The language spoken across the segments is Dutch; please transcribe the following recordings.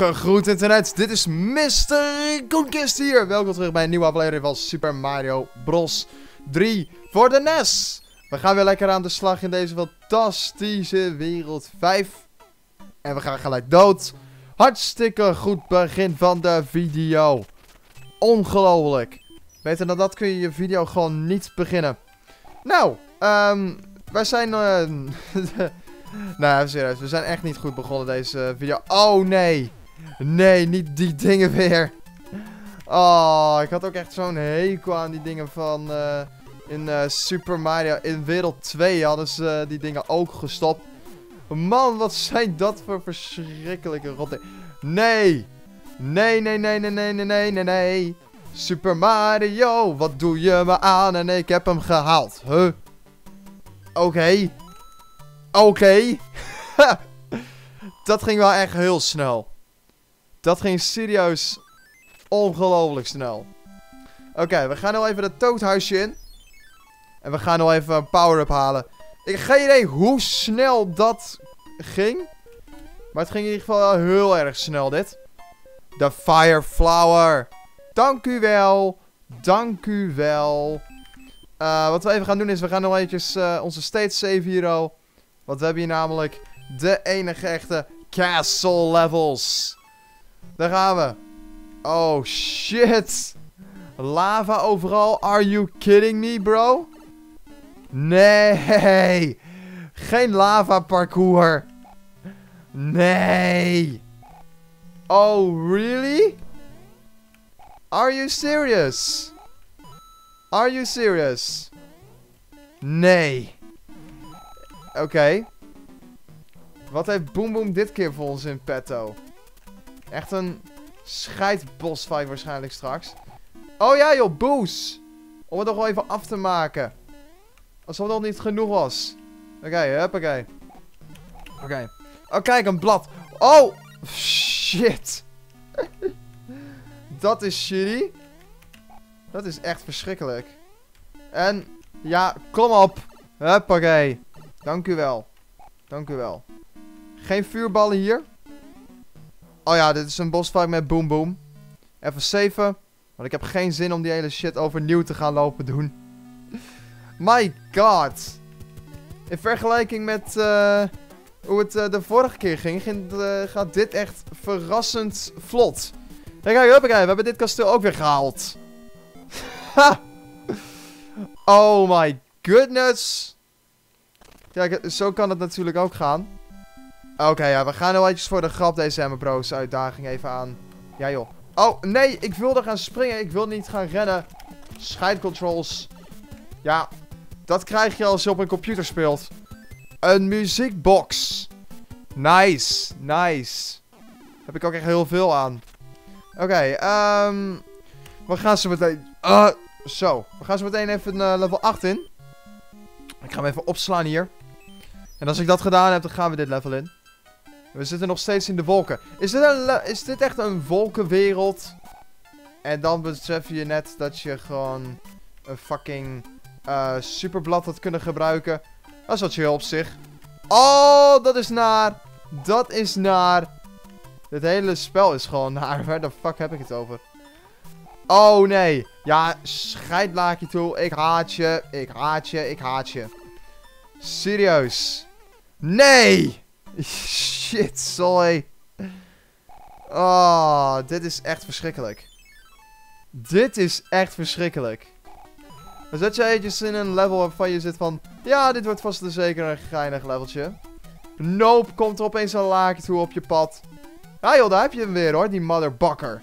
Gegroet internet, dit is Mr. Goonkist hier. Welkom terug bij een nieuwe aflevering van Super Mario Bros. 3 voor de NES. We gaan weer lekker aan de slag in deze fantastische wereld 5. En we gaan gelijk dood. Hartstikke goed begin van de video. Ongelooflijk. Beter dan dat kun je je video gewoon niet beginnen. Nou, ehm, wij zijn... eh nou, serieus. We zijn echt niet goed begonnen deze video. Oh, nee. Nee, niet die dingen weer. Oh, ik had ook echt zo'n hekel aan die dingen van... eh, in eh, Super Mario. In wereld 2 hadden ze eh, die dingen ook gestopt. Man, wat zijn dat voor verschrikkelijke rotte... Nee. Nee, nee, nee, nee, nee, nee, nee, nee, nee. Super Mario, wat doe je me aan? En ik heb hem gehaald. Huh? Oké. Oké. dat ging wel echt heel snel. Dat ging serieus ongelooflijk snel. Oké, we gaan nou even het toadhuisje in. En we gaan nou even een power-up halen. Ik heb geen idee hoe snel dat ging. Maar het ging in ieder geval wel heel erg snel dit. De Fire Flower. Dank u wel. Dank u wel. Eh, wat we even gaan doen is, we gaan nog eventjes eh, onze state save hier al. Want we hebben hier namelijk de enige echte castle levels. Daar gaan we. Oh shit. Lava overal. Are you kidding me bro? Nee. Geen lava parcours. Nee. Oh really? Are you serious? Are you serious? Nee. Oké. Wat heeft Boom Boom dit keer voor ons in petto? Echt een scheidbosfight waarschijnlijk straks. Oh ja joh, Boos! Om het nog wel even af te maken. Alsof nog niet genoeg was. Oké, huppakee. Oké. Oh kijk, een blad. Oh! Shit. Dat is shitty. Dat is echt verschrikkelijk. En, ja, kom op. Huppakee. Dank u wel. Dank u wel. Geen vuurballen hier. Oh ja, dit is een bosfight met Boom Boom. Even saven. Want ik heb geen zin om die hele shit overnieuw te gaan lopen doen. My god. In vergelijking met uh, hoe het uh, de vorige keer ging, ging gaat dit echt verrassend vlot. Ja, kijk, we hebben dit kasteel ook weer gehaald. Ha! Oh my goodness. Kijk, zo kan het natuurlijk ook gaan. Oké, ja, we gaan nou eventjes voor de grap deze Hammer Bros uitdaging even aan. Ja joh. Oh, nee, ik wilde gaan springen. Ik wil niet gaan rennen. Scheidcontrols. Ja, dat krijg je als je op een computer speelt. Een muziekbox. Nice, nice. Heb ik ook echt heel veel aan. Oké, ehm... We gaan zo meteen... Uh, zo, we gaan zo meteen even uh, level 8 in. Ik ga hem even opslaan hier. En als ik dat gedaan heb, dan gaan we dit level in. We zitten nog steeds in de wolken. Is dit, is dit echt een wolkenwereld? En dan besef je net dat je gewoon een fucking uh, superblad had kunnen gebruiken. Dat is wat chill op zich. Oh, dat is naar. Dat is naar. Dit hele spel is gewoon naar. Waar de fuck heb ik het over? Oh nee. Ja, scheidlaakje toe. Ik haat je. Ik haat je. Ik haat je. Serieus. Nee. Shit, sorry. Oh, dit is echt verschrikkelijk. Dit is echt verschrikkelijk. Dan zet je eventjes in een level waarvan je zit van... Ja, dit wordt vast en zeker een geinig leveltje. Nope, komt er opeens een laakje toe op je pad. Ja joh, daar heb je hem weer hoor, die motherbucker.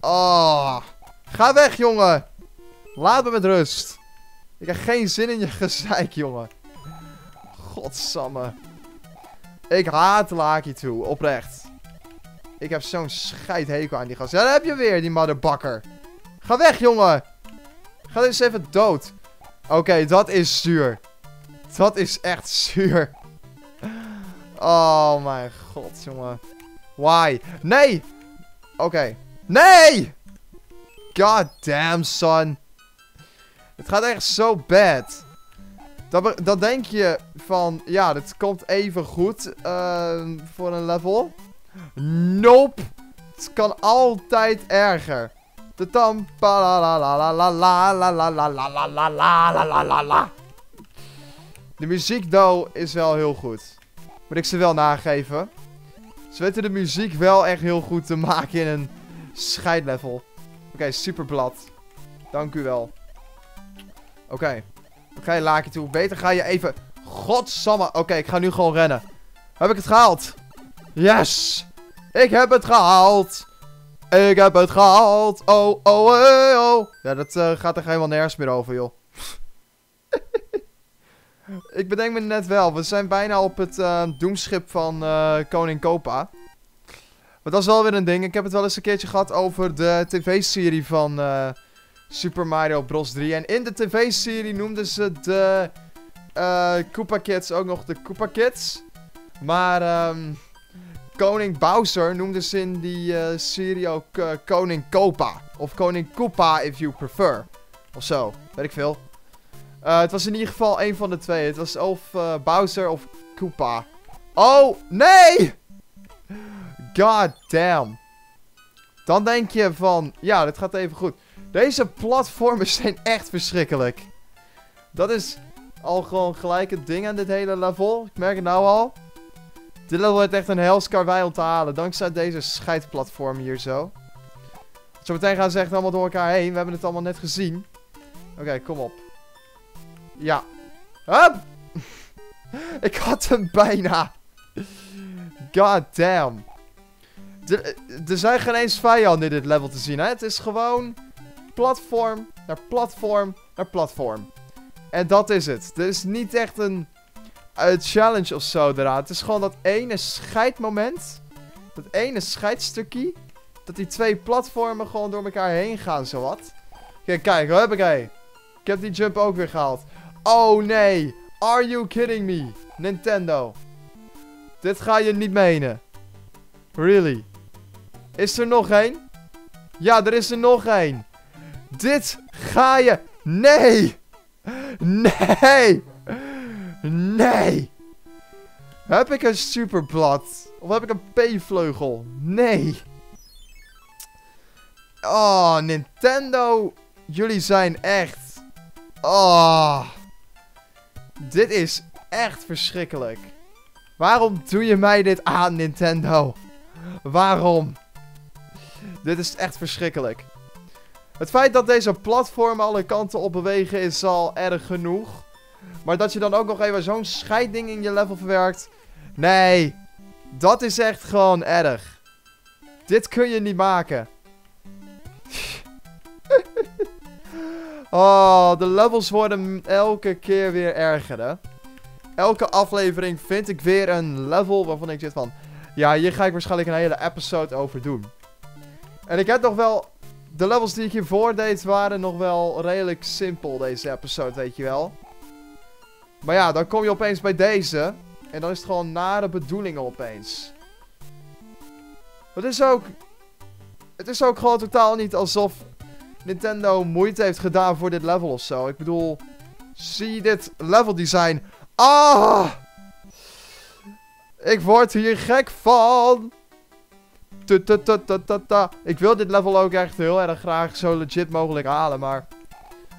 Oh, ga weg jongen. Laat me met rust. Ik heb geen zin in je gezeik jongen. Godsamme. Ik haat Laki toe, oprecht. Ik heb zo'n scheidhekel aan die gast. Ja, daar heb je weer, die motherbakker. Ga weg, jongen. Ga eens even dood. Oké, dat is zuur. Dat is echt zuur. Oh mijn god, jongen. Why? Nee! Oké. Nee! God damn, son. Het gaat echt zo bad. Dan, denk je van, ja, dit komt even goed voor een level. Nope. Het kan altijd erger. De tam. De muziek, though, is wel heel goed. Moet ik ze wel nageven. Ze weten de muziek wel echt heel goed te maken in een scheidlevel. Oké, okay, superblad. Dank u wel. Oké laak je toe. Beter ga je even... Godsamme. Oké, ik ga nu gewoon rennen. Heb ik het gehaald? Yes! Ik heb het gehaald! Ik heb het gehaald! Oh, oh, oh, oh. Ja, dat uh, gaat er helemaal nergens meer over, joh. ik bedenk me net wel. We zijn bijna op het uh, doemschip van Koning Kopa. Maar dat is wel weer een ding. Ik heb het wel eens een keertje gehad over de tv-serie van Super Mario Bros. 3. En in de tv-serie noemden ze de Koopa Kids ook nog de Koopa Kids. Maar um, koning Bowser noemde ze in die uh, serie ook uh, koning Kopa. Of koning Koopa, if you prefer. Of zo, weet ik veel. Het was in ieder geval een van de twee. Het was of Bowser of Koopa. Oh, nee! God damn. Dan denk je van, ja, dit gaat even goed. Deze platformen zijn echt verschrikkelijk. Dat is al gewoon gelijk het ding aan dit hele level. Ik merk het nou al. Dit level wordt echt een helskarwei om te halen. Dankzij deze scheidplatform hier zo. Zometeen gaan ze echt allemaal door elkaar heen. We hebben het allemaal net gezien. Oké, kom op. Ja. Hup! Ik had hem bijna. God damn. Er zijn geen eens vijanden in dit level te zien. Hè? Het is gewoon platform naar platform naar platform. En dat is het. Er is niet echt een een challenge of zo eraan. Het is gewoon dat ene scheidmoment. Dat ene scheidstukje. Dat die twee platformen gewoon door elkaar heen gaan, zowat. Kijk, kijk, huppakee. Ik heb die jump ook weer gehaald. Oh nee. Are you kidding me? Nintendo. Dit ga je niet menen. Really? Is er nog één? Ja, er is er nog één. Dit ga je... Nee! Nee! Nee! Heb ik een superblad? Of heb ik een P-vleugel? Nee! Oh, Nintendo. Jullie zijn echt... Oh. Dit is echt verschrikkelijk. Waarom doe je mij dit aan, Nintendo? Waarom? Dit is echt verschrikkelijk. Het feit dat deze platformen alle kanten op bewegen is al erg genoeg. Maar dat je dan ook nog even zo'n scheidding in je level verwerkt. Nee. Dat is echt gewoon erg. Dit kun je niet maken. oh, de levels worden elke keer weer erger, hè. Elke aflevering vind ik weer een level waarvan ik zit van... Ja, hier ga ik waarschijnlijk een hele episode over doen. En ik heb nog wel... De levels die ik hiervoor deed waren nog wel redelijk simpel, deze episode, weet je wel. Maar ja, dan kom je opeens bij deze. En dan is het gewoon nare bedoelingen opeens. Het is ook... Het is ook gewoon totaal niet alsof Nintendo moeite heeft gedaan voor dit level of zo. Ik bedoel, zie dit level design. Ah! Ik word hier gek van. Ik wil dit level ook echt heel erg graag zo legit mogelijk halen, maar...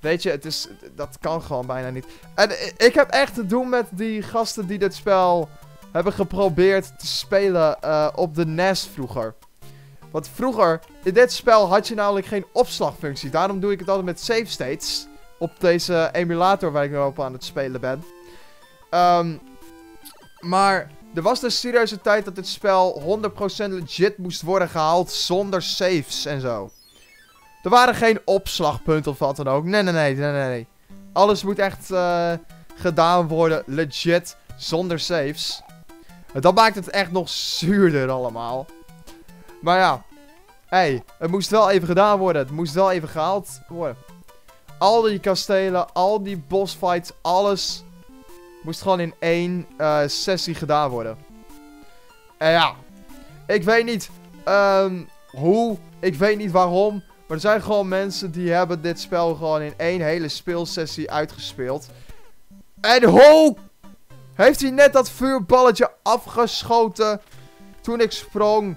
Weet je, het is, dat kan gewoon bijna niet. En ik heb echt te doen met die gasten die dit spel hebben geprobeerd te spelen uh, op de NES vroeger. Want vroeger, in dit spel had je namelijk geen opslagfunctie. Daarom doe ik het altijd met save states. Op deze emulator waar ik nu op aan het spelen ben. Um, maar er was dus serieuze tijd dat dit spel 100% legit moest worden gehaald zonder saves en zo. Er waren geen opslagpunten of wat dan ook. Nee, nee, nee, nee, nee. Alles moet echt uh, gedaan worden, legit, zonder saves. Dat maakt het echt nog zuurder allemaal. Maar ja, hey, het moest wel even gedaan worden. Het moest wel even gehaald worden. Al die kastelen, al die bossfights, alles moest gewoon in één uh, sessie gedaan worden. En ja, ik weet niet um, hoe, ik weet niet waarom, maar er zijn gewoon mensen die hebben dit spel gewoon in één hele speelsessie uitgespeeld. En hoe heeft hij net dat vuurballetje afgeschoten toen ik sprong?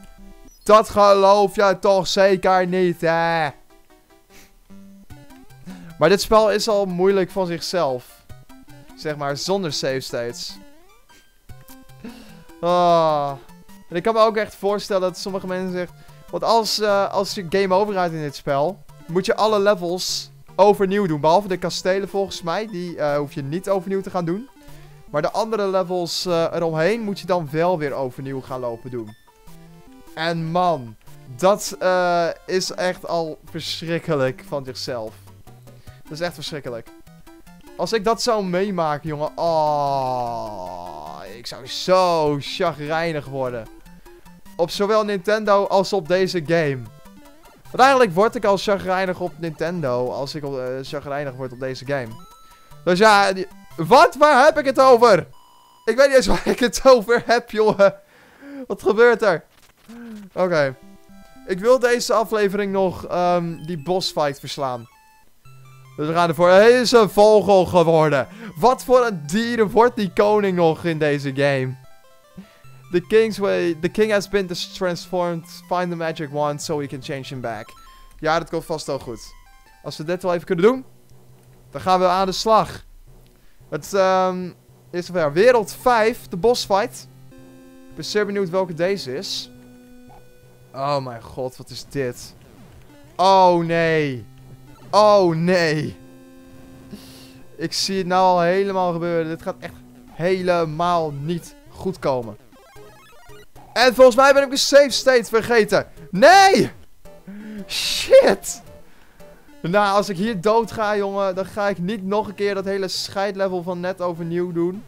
Dat geloof je toch zeker niet, hè? Maar dit spel is al moeilijk van zichzelf. Zeg maar, zonder save states. Oh. En ik kan me ook echt voorstellen dat sommige mensen zeggen... Want als, uh, als je game over gaat in dit spel... Moet je alle levels overnieuw doen. Behalve de kastelen volgens mij. Die uh, hoef je niet overnieuw te gaan doen. Maar de andere levels uh, eromheen moet je dan wel weer overnieuw gaan lopen doen. En man, dat is echt al verschrikkelijk van zichzelf. Dat is echt verschrikkelijk. Als ik dat zou meemaken, jongen. Oh, ik zou zo chagrijnig worden. Op zowel Nintendo als op deze game. Want eigenlijk word ik al chagrijnig op Nintendo als ik uh, chagrijnig word op deze game. Dus ja, wat? Waar heb ik het over? Ik weet niet eens waar ik het over heb, jongen. Wat gebeurt er? Oké. Ik wil deze aflevering nog um, die bossfight verslaan. Dus we gaan ervoor. Hij is een vogel geworden. Wat voor een dieren wordt die koning nog in deze game? The king's way. The king has been transformed. Find the magic wand so we can change him back. Ja, dat komt vast wel goed. Als we dit wel even kunnen doen. Dan gaan we aan de slag. Het um, is zover. Wereld 5. De bossfight. Ik ben zeer benieuwd welke deze is. Oh mijn god, wat is dit? Oh nee. Oh nee. Ik zie het nou al helemaal gebeuren. Dit gaat echt helemaal niet goed komen. En volgens mij ben ik de save state vergeten. Nee! Shit! Nou, als ik hier dood ga, jongen, dan ga ik niet nog een keer dat hele scheidlevel van net overnieuw doen.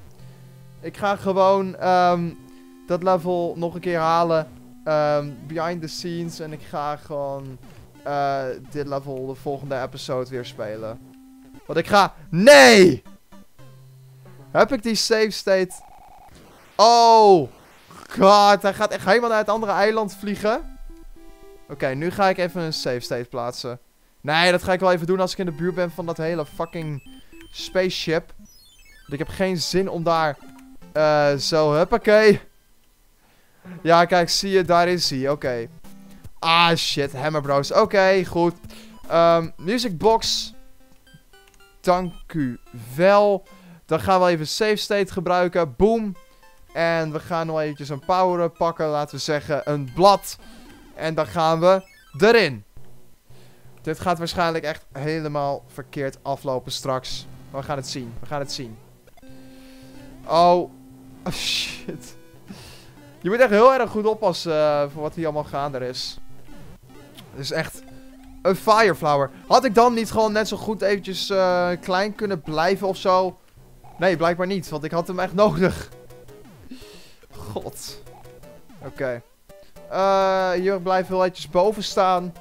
Ik ga gewoon um, dat level nog een keer halen. Um, behind the scenes. En ik ga gewoon uh, dit level de volgende episode weer spelen. Want ik ga... Nee! Heb ik die save state... Oh! God, hij gaat echt helemaal naar het andere eiland vliegen. Oké, nu ga ik even een save state plaatsen. Nee, dat ga ik wel even doen als ik in de buurt ben van dat hele fucking spaceship. Want ik heb geen zin om daar... Uh, zo, huppakee. Ja, kijk, zie je, daar is hij. Oké. Ah, shit. Hammer Bros. Oké, goed. Um, music box. Dank u wel. Dan gaan we even save state gebruiken. Boom. En we gaan nog eventjes een power pakken. Laten we zeggen een blad. En dan gaan we erin. Dit gaat waarschijnlijk echt helemaal verkeerd aflopen straks. We gaan het zien. We gaan het zien. Oh. Oh, shit. Je moet echt heel erg goed oppassen uh, voor wat hier allemaal gaande is. Is echt een fireflower. Had ik dan niet gewoon net zo goed eventjes uh, klein kunnen blijven of zo? Nee, blijkbaar niet. Want ik had hem echt nodig. God. Oké. Okay. Uh, hier blijven heel eventjes boven staan.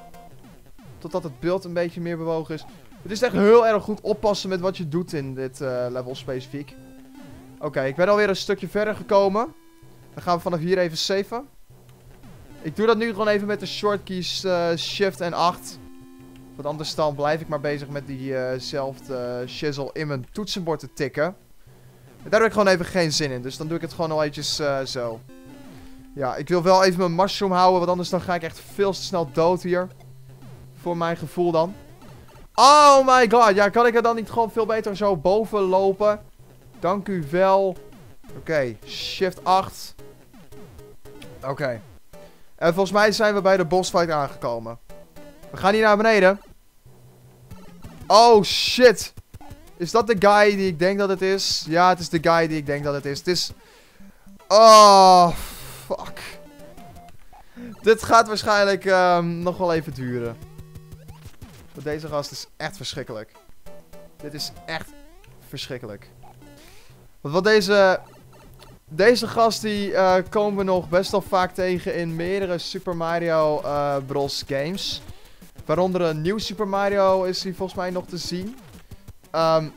Totdat het beeld een beetje meer bewogen is. Het is echt heel erg goed oppassen met wat je doet in dit uh, level specifiek. Oké, ik ben alweer een stukje verder gekomen. Dan gaan we vanaf hier even saven. Ik doe dat nu gewoon even met de shortkeys uh, shift en 8. Want anders dan blijf ik maar bezig met diezelfde uh shizzle in mijn toetsenbord te tikken. En daar heb ik gewoon even geen zin in. Dus dan doe ik het gewoon al eventjes zo. Ja, ik wil wel even mijn mushroom houden. Want anders dan ga ik echt veel te snel dood hier. Voor mijn gevoel dan. Oh my god. Ja, kan ik er dan niet gewoon veel beter zo boven lopen? Dank u wel. Oké, shift 8. Oké. En volgens mij zijn we bij de bossfight aangekomen. We gaan hier naar beneden. Oh shit. Is dat de guy die ik denk dat het is? Ja, het is de guy die ik denk dat het is. Het is... Oh, fuck. Dit gaat waarschijnlijk um, nog wel even duren. Want deze gast is echt verschrikkelijk. Dit is echt verschrikkelijk. Want wat deze... Deze gast die uh, komen we nog best wel vaak tegen in meerdere Super Mario uh, Bros games. Waaronder een nieuw Super Mario is hij volgens mij nog te zien. Um,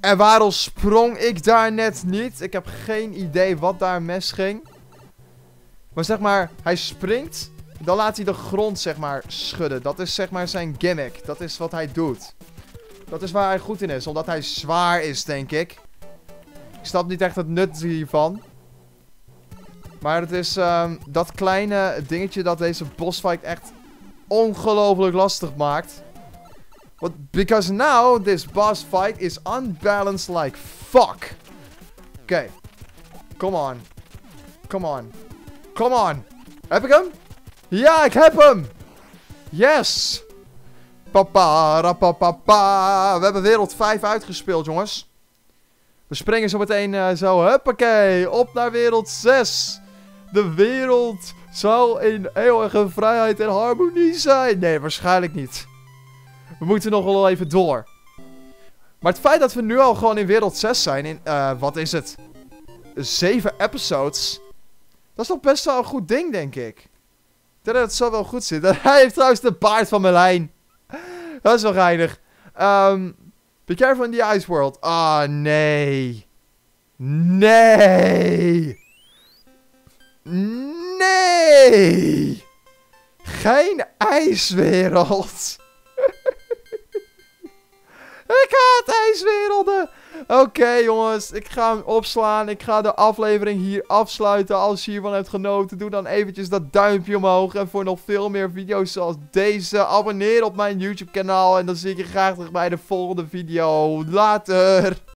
en waarom sprong ik daar net niet? Ik heb geen idee wat daar mes ging. Maar zeg maar, hij springt. Dan laat hij de grond zeg maar schudden. Dat is zeg maar zijn gimmick. Dat is wat hij doet. Dat is waar hij goed in is. Omdat hij zwaar is, denk ik. Ik snap niet echt het nut hiervan. Maar het is ehm, dat kleine dingetje dat deze bossfight echt ongelooflijk lastig maakt. What, because now this boss fight is unbalanced like fuck. Oké. Come on. Come on. Come on. Heb ik hem? Ja, ik heb hem! Yes! Papa, rapapapa. We hebben wereld 5 uitgespeeld, jongens. We springen zo meteen uh, zo, huppakee, op naar wereld 6. De wereld zal in eeuwige vrijheid en harmonie zijn. Nee, waarschijnlijk niet. We moeten nog wel even door. Maar het feit dat we nu al gewoon in wereld 6 zijn, in, uh, wat is het? 7 episodes. Dat is toch best wel een goed ding, denk ik. Dat het zo wel goed zit. Hij heeft trouwens de baard van Merlijn. Dat is wel geinig. Um, be careful in the ice world. Ah, nee. Nee. Nee. Geen ijswereld. ik haat ijswerelden. Oké jongens, ik ga hem opslaan. Ik ga de aflevering hier afsluiten. Als je hiervan hebt genoten, doe dan eventjes dat duimpje omhoog. En voor nog veel meer video's zoals deze, abonneer op mijn YouTube kanaal. En dan zie ik je graag terug bij de volgende video. Later!